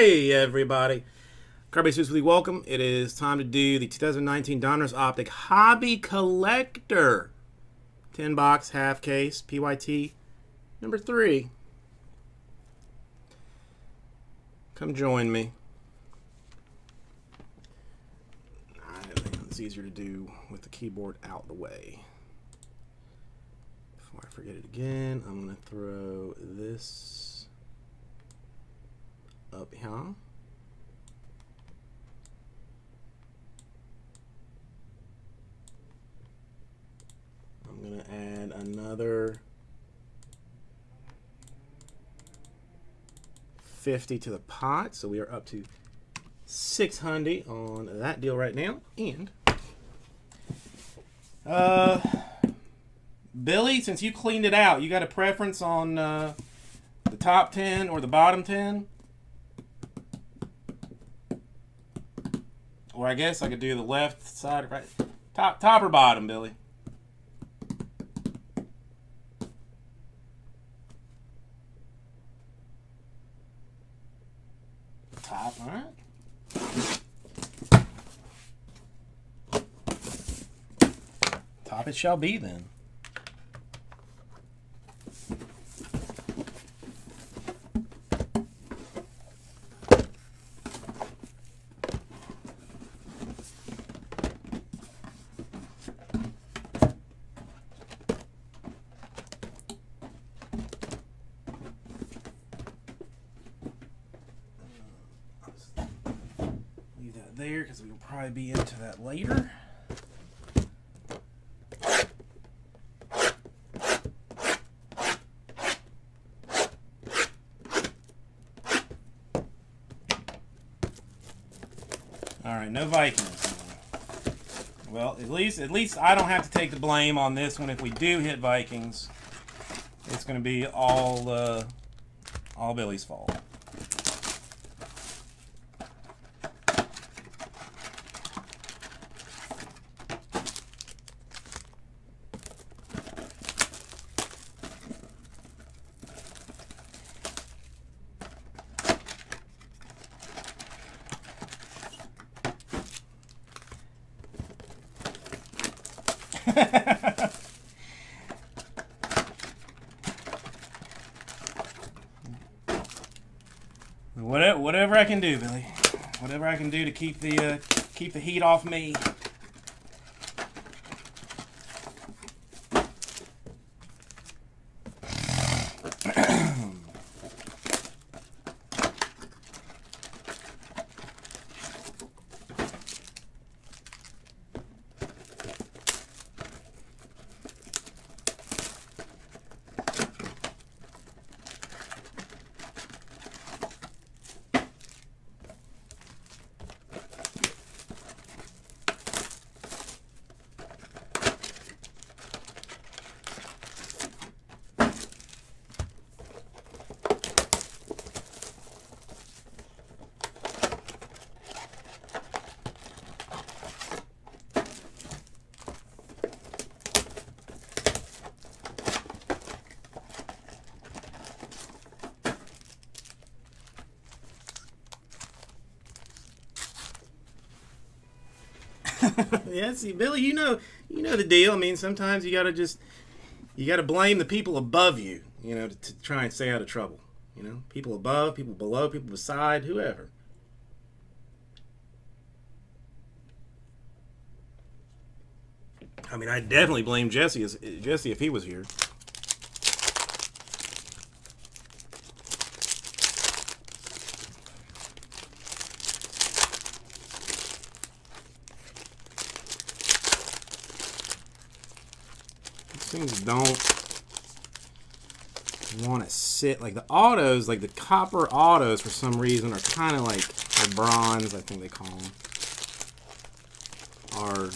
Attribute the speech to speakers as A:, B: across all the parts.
A: Hey everybody, Carbase Weekly welcome. It is time to do the 2019 Donruss Optic Hobby Collector 10 box half case PYT number 3. Come join me. It's easier to do with the keyboard out the way. Before I forget it again, I'm going to throw this up here. I'm going to add another 50 to the pot. So we are up to 600 on that deal right now. And uh, Billy, since you cleaned it out, you got a preference on uh, the top 10 or the bottom 10? Or I guess I could do the left side, right, top, top or bottom, Billy. Top, all right. Top it shall be then. Leave that there because we'll probably be into that later. All right, no Vikings. Well, at least I don't have to take the blame on this one. If we do hit Vikings, it's going to be all uh, all Billy's fault. Whatever, whatever I can Billy. Whatever I can do to keep the uh, keep the heat off me. yeah, see, Billy, you know, you know the deal. I mean, sometimes you gotta just, you gotta blame the people above you, you know, to, to try and stay out of trouble. You know, people above, people below, people beside, whoever. I mean, I definitely blame Jesse Jesse if he was here. Things don't want to sit like the autos, like the copper autos, for some reason, are kind of like or bronze. I think they call them are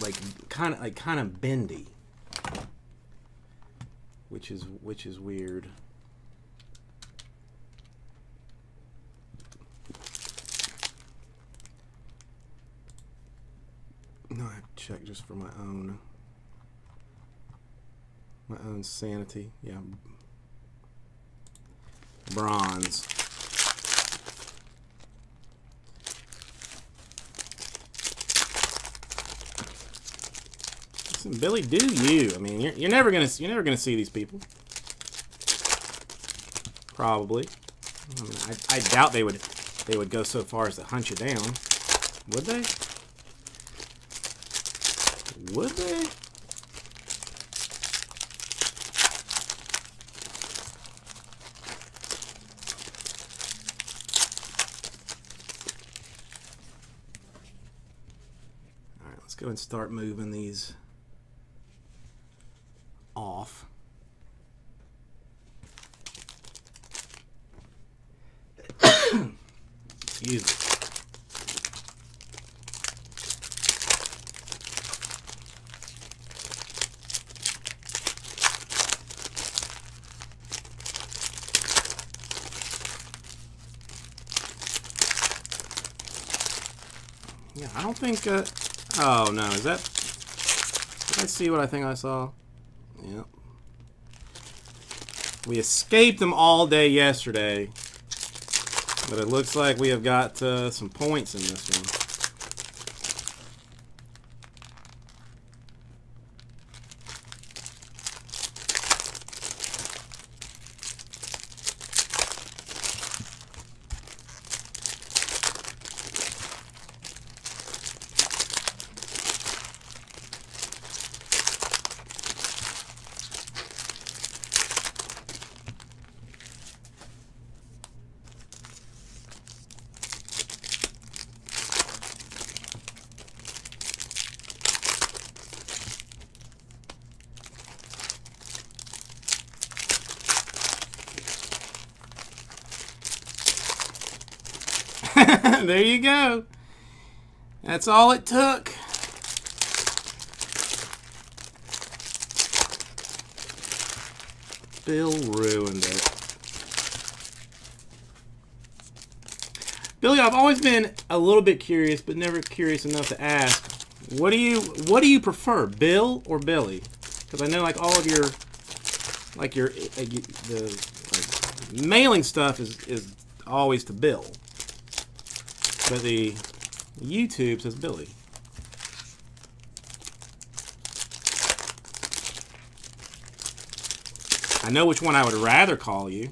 A: like kind of like kind of bendy, which is which is weird. No, I have to check just for my own my own sanity. Yeah. bronze. Listen, Billy, do you? I mean, you're, you're never gonna you're never gonna see these people. Probably. I, mean, I, I doubt they would they would go so far as to hunt you down. Would they? Would they? All right, let's go and start moving these off. Excuse me. Yeah, I don't think. Uh, oh no, is that? Did I see what I think I saw? Yep. We escaped them all day yesterday, but it looks like we have got uh, some points in this one. there you go. That's all it took. Bill ruined it. Billy, I've always been a little bit curious, but never curious enough to ask. What do you what do you prefer, Bill or Billy? Because I know like all of your like your uh, the like, mailing stuff is is always to Bill. But the YouTube says Billy. I know which one I would rather call you.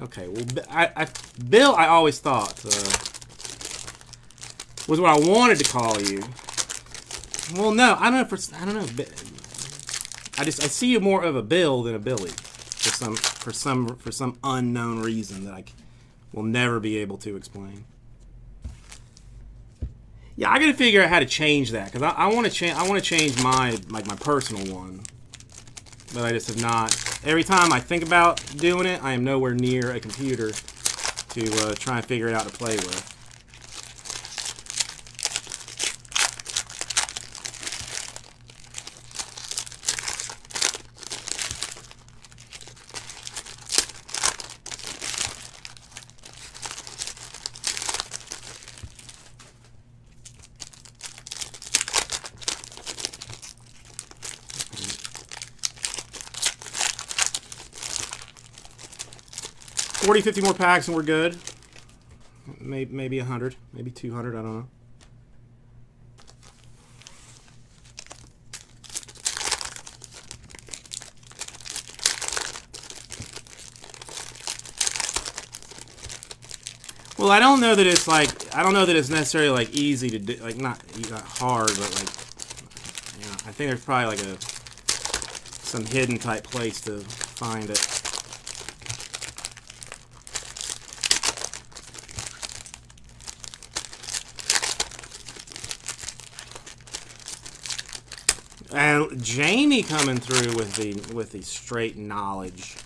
A: Okay, well, I, I, Bill, I always thought uh, was what I wanted to call you. Well, no, I don't know. For, I don't know. I just I see you more of a Bill than a Billy for some for some for some unknown reason that I will never be able to explain. Yeah, I got to figure out how to change that because I, I want to change. I want to change my like my personal one, but I just have not. Every time I think about doing it, I am nowhere near a computer to uh, try and figure it out to play with. Forty, fifty more packs and we're good. Maybe, maybe 100, maybe 200, I don't know. Well, I don't know that it's like I don't know that it's necessarily like easy to do, like not, not hard, but like you know, I think there's probably like a some hidden type place to find it. And Jamie coming through with the with the straight knowledge.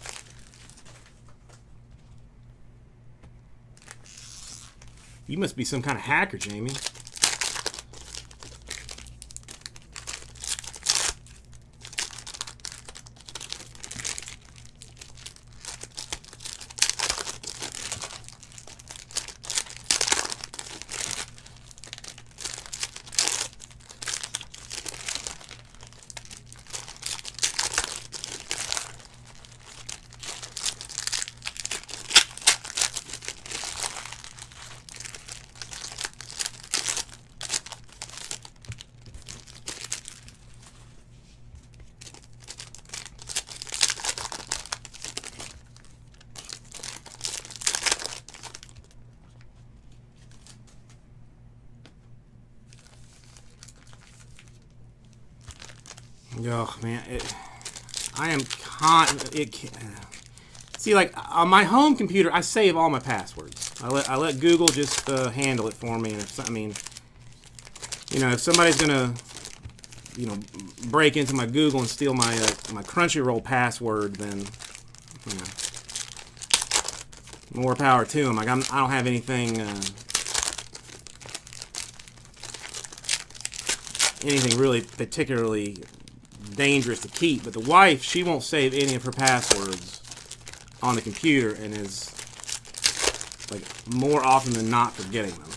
A: You must be some kind of hacker, Jamie. Oh man, it, I am con. It can, see like on my home computer, I save all my passwords. I let I let Google just uh, handle it for me, and if I mean, you know, if somebody's gonna, you know, break into my Google and steal my uh, my Crunchyroll password, then you know, more power to them. Like I'm, I don't have anything. Uh, anything really particularly dangerous to keep. But the wife, she won't save any of her passwords on the computer and is like more often than not forgetting them.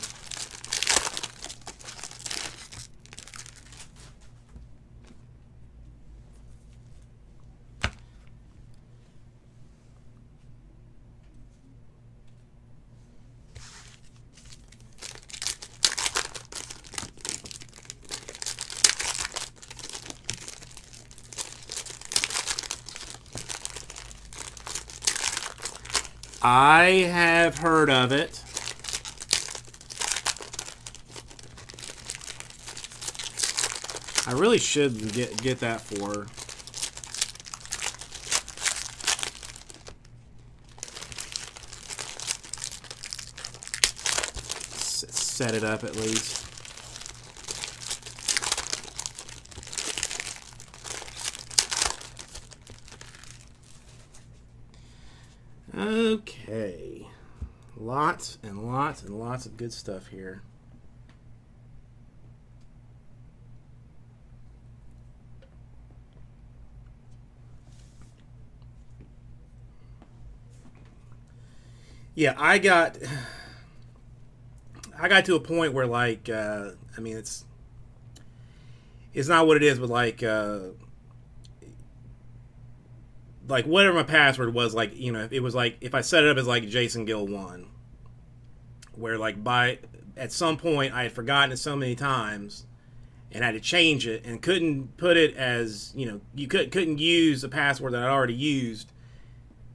A: I have heard of it. I really should get get that for her. set it up at least. Okay. Lots and lots and lots of good stuff here. Yeah, I got I got to a point where like uh I mean it's it's not what it is, but like uh like whatever my password was, like you know, it was like if I set it up as like Jason Gill one, where like by at some point I had forgotten it so many times, and had to change it and couldn't put it as you know you could couldn't use a password that I already used.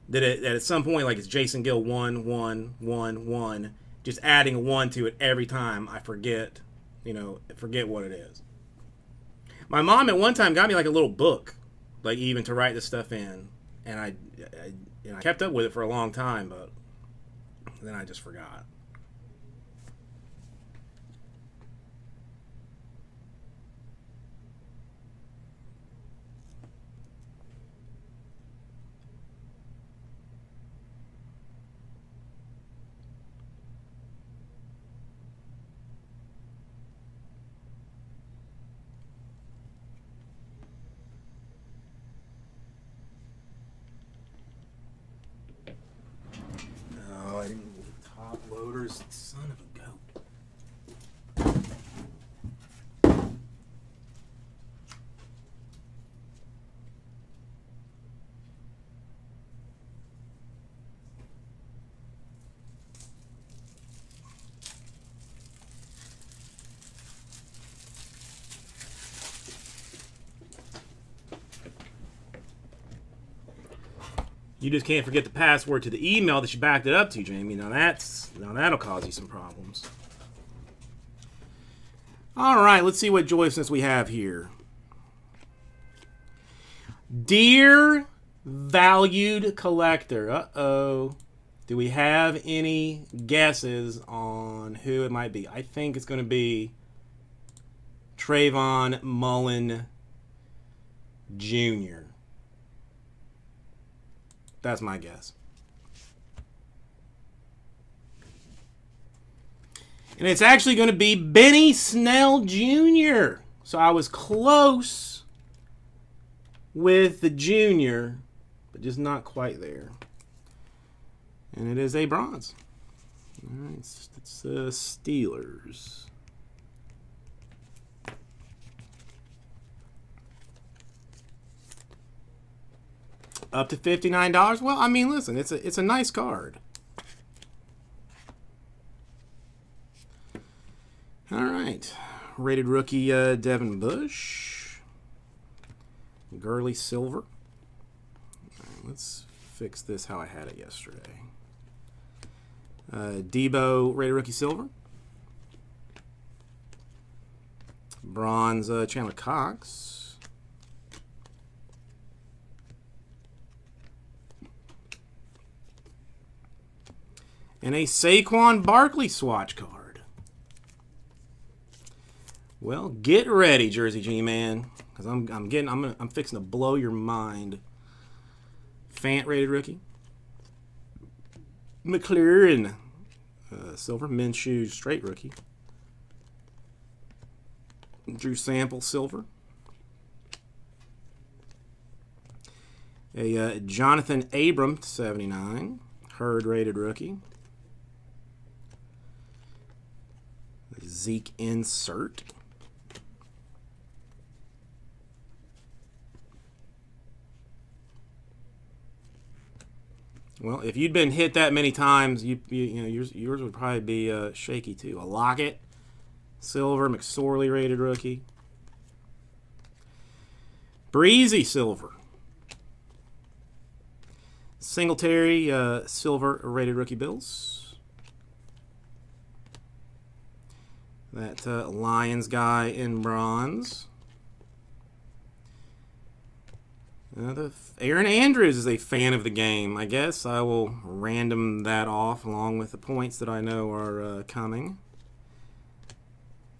A: That, it, that at some point like it's Jason Gill one one one one, just adding a one to it every time I forget, you know, forget what it is. My mom at one time got me like a little book, like even to write this stuff in and I, I, and I kept up with it for a long time, but then I just forgot. son of a goat. You just can't forget the password to the email that you backed it up to, Jamie. Now that's now that'll cause you some problems. All right, let's see what joyousness we have here. Dear valued collector, uh-oh. Do we have any guesses on who it might be? I think it's going to be Trayvon Mullen Jr. That's my guess. And it's actually going to be Benny Snell Jr. So I was close with the junior, but just not quite there. And it is a bronze. All right, it's, it's uh, Steelers. Up to $59? Well, I mean, listen, it's a, it's a nice card. All right. Rated rookie uh, Devin Bush. Gurley Silver. let's fix this how I had it yesterday. Uh, Deebo rated rookie Silver. Bronze uh, Chandler Cox. And a Saquon Barkley swatch card. Well, get ready, Jersey G man, because I'm I'm getting I'm gonna, I'm fixing to blow your mind. Fant rated rookie. McLaurin, uh, silver. Minshew straight rookie. Drew Sample silver. A uh, Jonathan Abram 79, Hurd rated rookie. Zeke insert. Well, if you'd been hit that many times, you you, you know yours yours would probably be uh, shaky too. A Lockett, silver, McSorley rated rookie. Breezy silver. Singletary uh, silver rated rookie bills. That uh, Lions guy in bronze. Uh, Aaron Andrews is a fan of the game. I guess I will random that off along with the points that I know are uh, coming.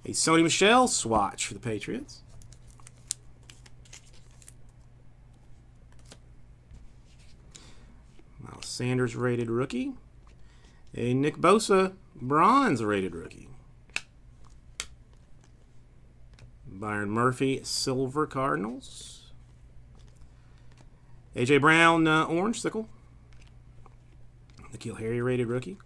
A: A Sony Michel swatch for the Patriots. Miles Sanders rated rookie. A Nick Bosa bronze rated rookie. Byron Murphy silver Cardinals. AJ Brown, uh, orange sickle. N'Keal Harry rated rookie.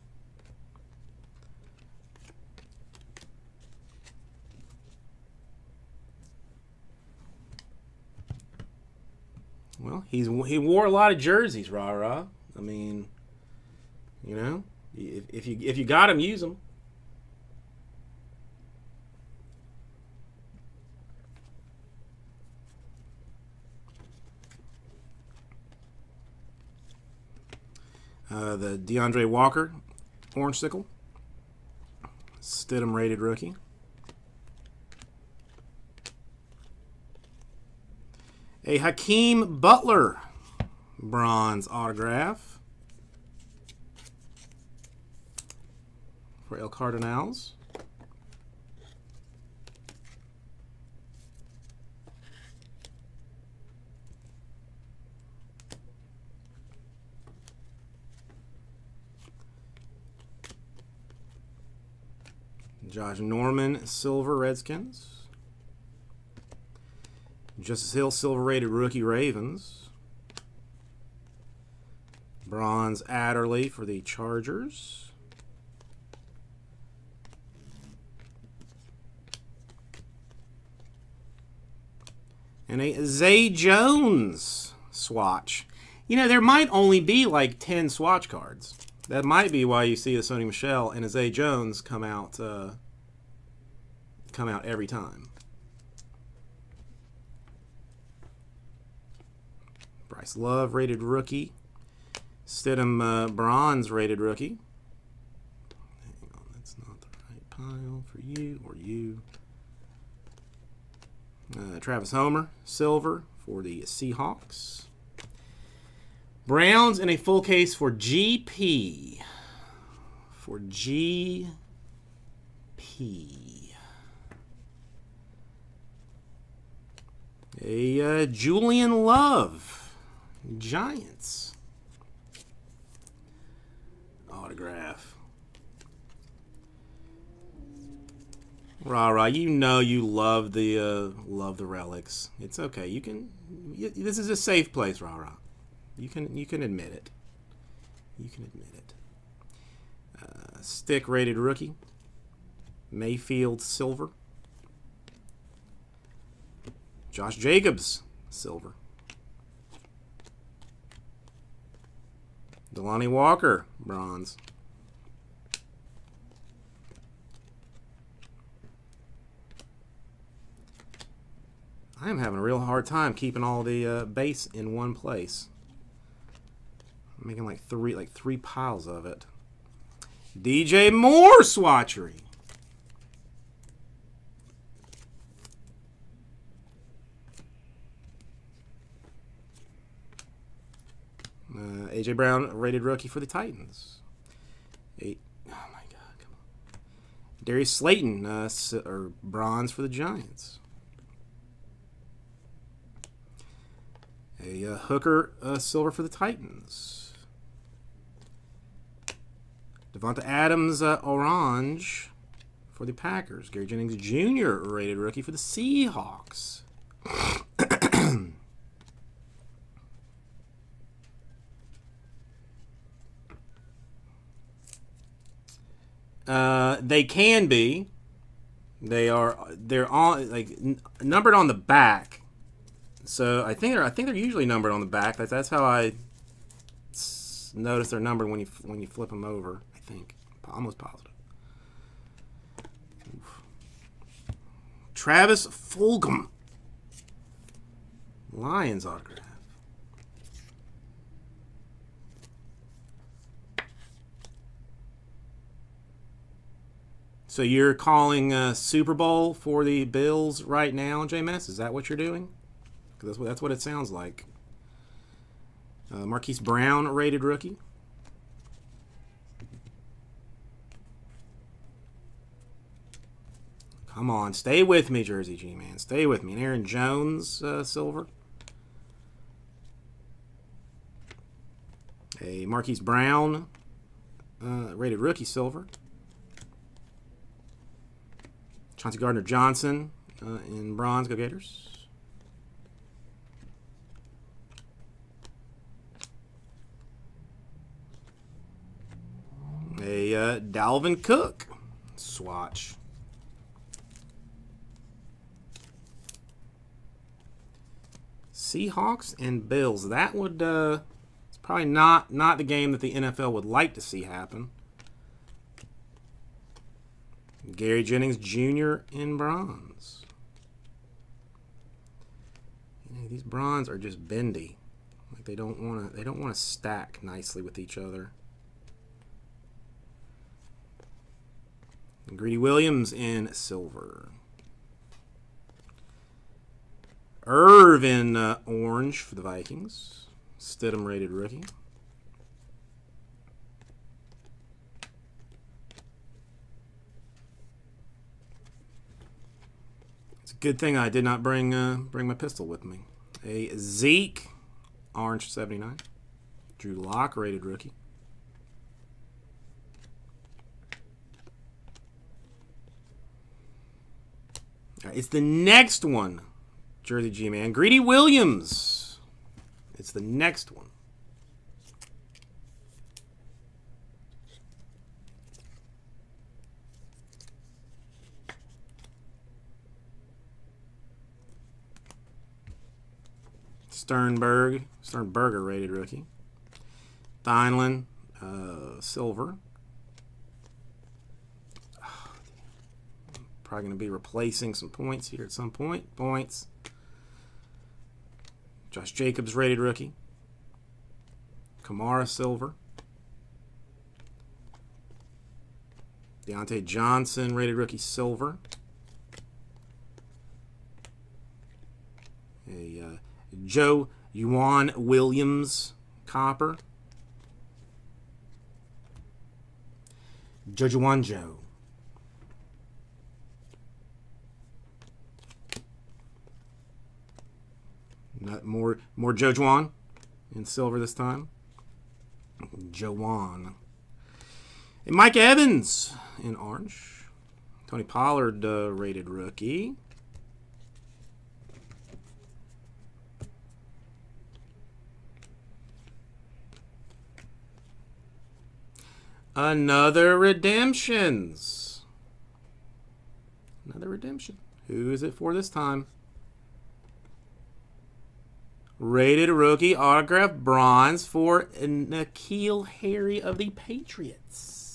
A: Well, he's he wore a lot of jerseys, rah rah. I mean, you know, if, if you if you got him, use them. Uh, the D'Andre Walker, orange sickle. Stidham rated rookie. A Hakeem Butler bronze autograph for El Cardinals. Josh Norman, silver Redskins. Justice Hill, silver rated rookie Ravens. Bronze Adderley for the Chargers. And a Zay Jones swatch. You know, there might only be like 10 swatch cards. That might be why you see a Sony Michel and a Zay Jones come out uh, come out every time. Bryce Love rated rookie. Stidham uh, bronze rated rookie. Hang on, that's not the right pile for you or you. Uh, Travis Homer, silver for the Seahawks. Browns in a full case for GP. For GP. A uh, Julian Love. Giants. Autograph. Rah rah, you know you love the uh, love the relics. It's okay. You can. You, this is a safe place, rah rah. You can you can admit it. You can admit it. Uh, stick rated rookie. Mayfield silver. Josh Jacobs silver. Delanie Walker bronze. I am having a real hard time keeping all the uh, base in one place. I'm making like three like three piles of it. DJ Moore swatchery. Uh, AJ Brown rated rookie for the Titans. Eight. Oh my God! Come on. Darius Slayton, uh, or bronze for the Giants. A uh, hooker, uh, silver for the Titans. Davante Adams, uh, orange for the Packers. Gary Jennings Jr. rated rookie for the Seahawks. Uh, they can be. They are. They're on like numbered on the back. So I think they're. I think they're usually numbered on the back. That's that's how I notice they're numbered when you when you flip them over. I think. Almost positive. Travis Fulgham. Lions autograph. So you're calling a Super Bowl for the Bills right now, JMS? Is that what you're doing? Because that's what that's what it sounds like. Uh, Marquise Brown, rated rookie. Come on, stay with me, Jersey G man. Stay with me. And Aaron Jones, uh, silver. A Marquise Brown, uh, rated rookie silver. Chauncey Gardner Johnson uh, in bronze. Go Gators. A uh, Dalvin Cook swatch. Seahawks and Bills. That would uh, it's probably not not the game that the NFL would like to see happen. Gary Jennings Jr. in bronze. You know, these bronze are just bendy. Like they don't want to they don't want to stack nicely with each other. Greedy Williams in silver. Irvin uh, orange for the Vikings. Stidham rated rookie. Good thing I did not bring uh, bring my pistol with me. A Zeke orange 79. Drew Lock rated rookie. it's the next one Jersey G Man. Greedy Williams. It's the next one. Sternberg, Sternberger rated rookie. Thielen, uh, silver. Probably going to be replacing some points here at some point. Points. Josh Jacobs, rated rookie. Kamara Silver. Diontae Johnson, rated rookie Silver. A uh, Joe Yuan Williams Copper. Jojo Joe. Not more more Joejuan in silver this time. Joan. And Mike Evans in orange. Tony Pollard uh, rated rookie. Another redemptions. Another redemption. Who is it for this time? Rated rookie autograph bronze for N'Keal Harry of the Patriots.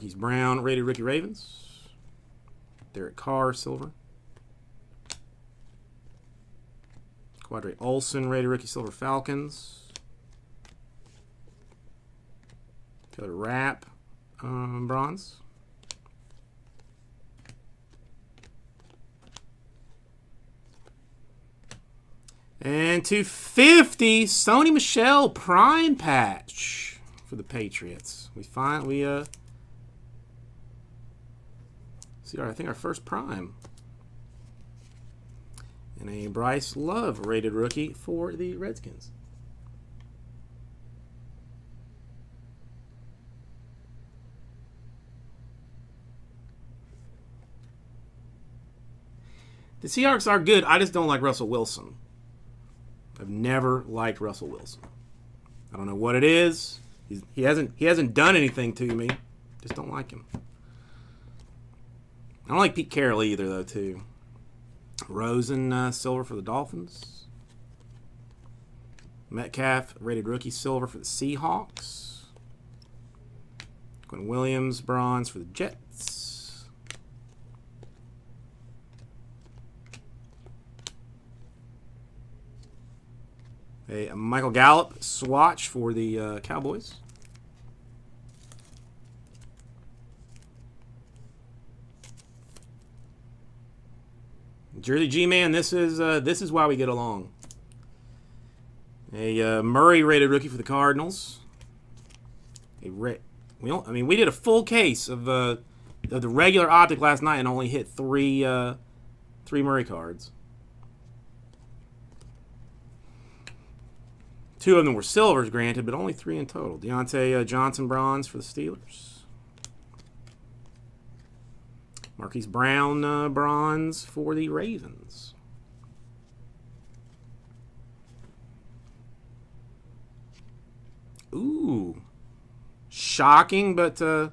A: Marquise Brown, rated rookie Ravens. Derek Carr, silver. Qadree Ollson, Rated Rookie Silver Falcons. To wrap um, bronze. And 250 Sony Michel Prime Patch for the Patriots. We find we uh see our I think our first prime. And a Bryce Love rated rookie for the Redskins. The Seahawks are good. I just don't like Russell Wilson. I've never liked Russell Wilson. I don't know what it is. He's, he hasn't he hasn't done anything to me. Just don't like him. I don't like Pete Carroll either, though. Too. Rosen uh, silver for the Dolphins. Metcalf rated rookie silver for the Seahawks. Quinn Williams bronze for the Jets. A Michael Gallup swatch for the uh, Cowboys. Jersey G-Man, this is uh, this is why we get along. A uh, Murray rated rookie for the Cardinals. A we don't, I mean, we did a full case of, uh, of the regular optic last night and only hit three uh, three Murray cards. Two of them were silvers granted, but only three in total. Diontae uh, Johnson bronze for the Steelers. Marquise Brown uh, bronze for the Ravens. Ooh. Shocking, but, uh,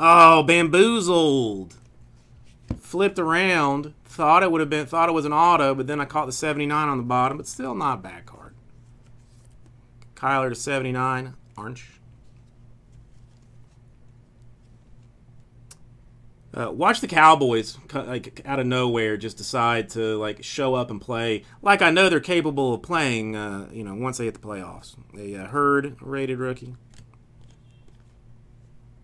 A: oh, bamboozled. Flipped around. Thought it would have been, thought it was an auto, but then I caught the 79 on the bottom, but still not bad card. Kyler to 79, orange. Uh, watch the Cowboys like out of nowhere just decide to like show up and play like I know they're capable of playing. Uh, you know, once they hit the playoffs, a uh, Hurd rated rookie.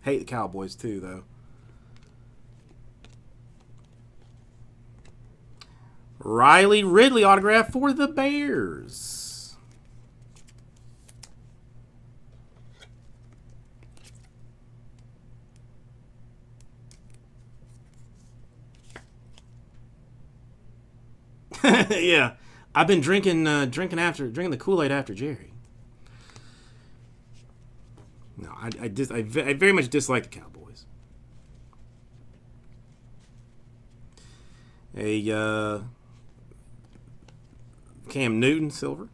A: Hate the Cowboys too, though. Riley Ridley autograph for the Bears. yeah, I've been drinking uh, drinking after drinking the Kool Aid after Jerry. No, I I, dis, I, I very much dislike the Cowboys. A uh, Cam Newton silver.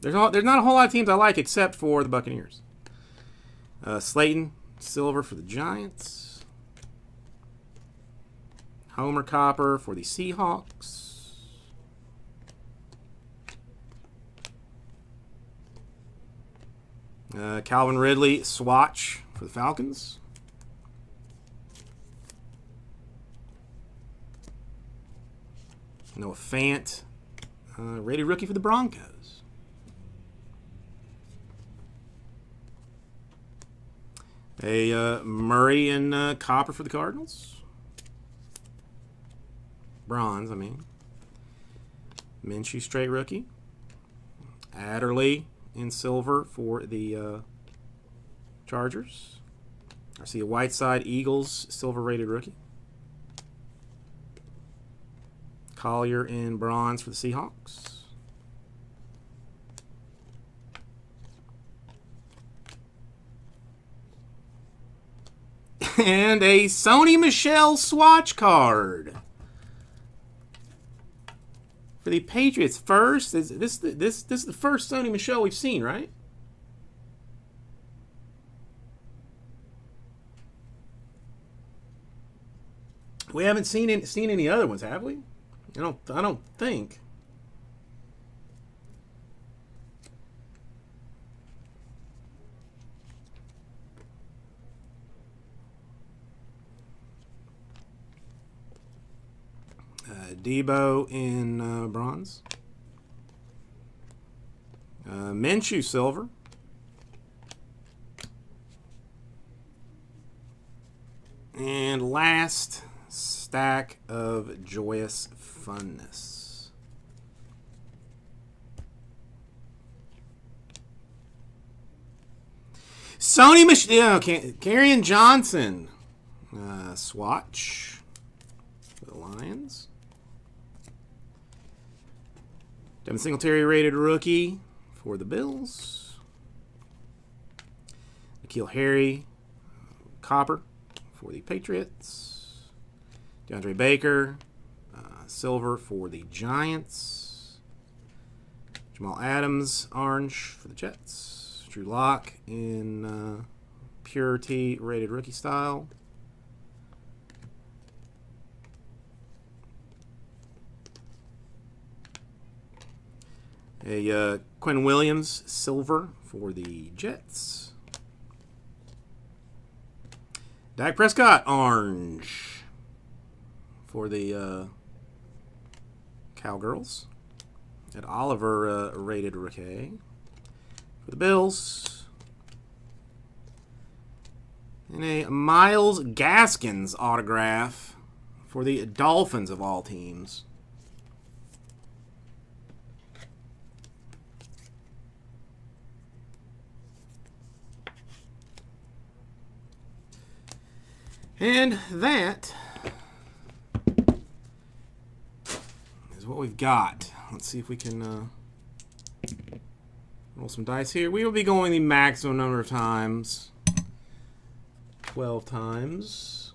A: There's not, there's not a whole lot of teams I like except for the Buccaneers. Uh, Slayton silver for the Giants. Homer Copper for the Seahawks. Uh, Calvin Ridley swatch for the Falcons. Noah Fant, uh, rated rookie for the Broncos. A uh, Murray and uh, Copper for the Cardinals bronze, I mean. Minshew straight rookie. Adderley in silver for the uh, Chargers. I see a Whiteside Eagles silver rated rookie. Collier in bronze for the Seahawks. and a Sony Michel swatch card for the Patriots first. Is this this this is the first Sony Michel we've seen, right? We haven't seen any, seen any other ones, have we? I don't I don't think. Deebo in uh, bronze. Uh, Minshew silver. And last stack of joyous funness. Sony Michel. Yeah, okay. Kerryon Johnson. Uh, swatch. The Lions. Devin Singletary rated rookie for the Bills. N'Keal Harry, copper for the Patriots. DeAndre Baker, uh, silver for the Giants. Jamal Adams, orange for the Jets. Drew Lock in uh, purity rated rookie style. A uh, Quinn Williams silver for the Jets. Dak Prescott orange for the uh, Cowgirls. Ed Oliver uh, rated rookie for the Bills. And a Myles Gaskins autograph for the Dolphins of all teams. And that is what we've got. Let's see if we can uh, roll some dice here. We will be going the maximum number of times. 12 times.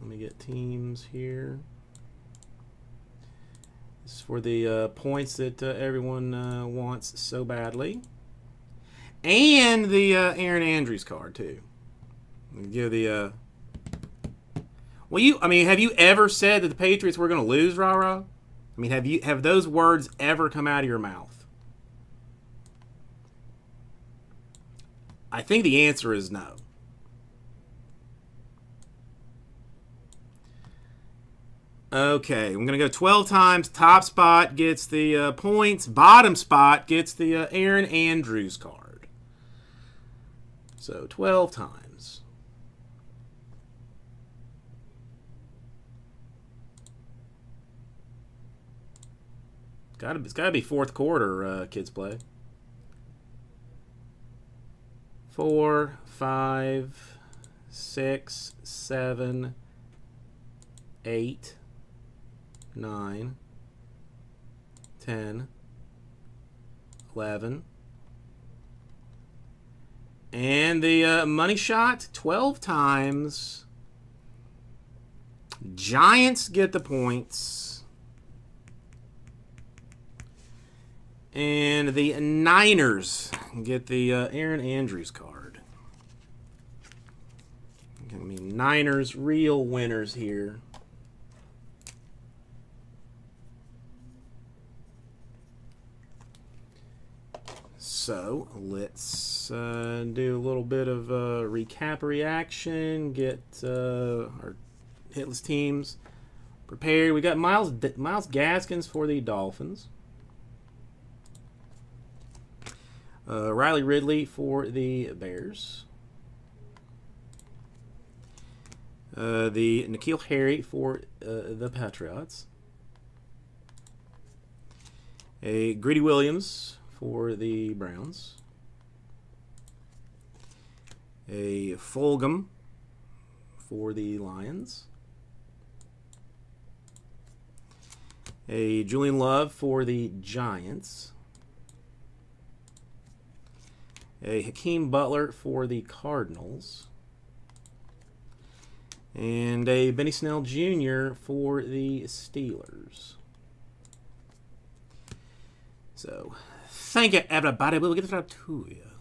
A: Let me get teams here. This is for the uh, points that uh, everyone uh, wants so badly. And the uh, Erin Andrews card, too. Give the uh Well you I mean, have you ever said that the Patriots were gonna lose, rah rah? I mean, have you have those words ever come out of your mouth? I think the answer is no. Okay, I'm going to go 12 times. Top spot gets the uh, points. Bottom spot gets the uh, Erin Andrews card. So 12 times. Got it's got to be fourth quarter. Uh, kids play. Four, five, six, seven, eight, nine, ten, eleven, and the uh, money shot twelve times. Giants get the points. And the Niners get the uh, Erin Andrews card. I mean, Niners real winners here. So let's uh, do a little bit of uh, recap reaction. Get uh, our hitless teams prepared. We got Myles Myles Gaskins for the Dolphins. Uh, Riley Ridley for the Bears. Uh, the N'Keal Harry for uh, the Patriots. A Greedy Williams for the Browns. A Fulgham for the Lions. A Julian Love for the Giants. A Hakeem Butler for the Cardinals. And a Benny Snell Jr. for the Steelers. So, thank you, everybody. We'll get that to you.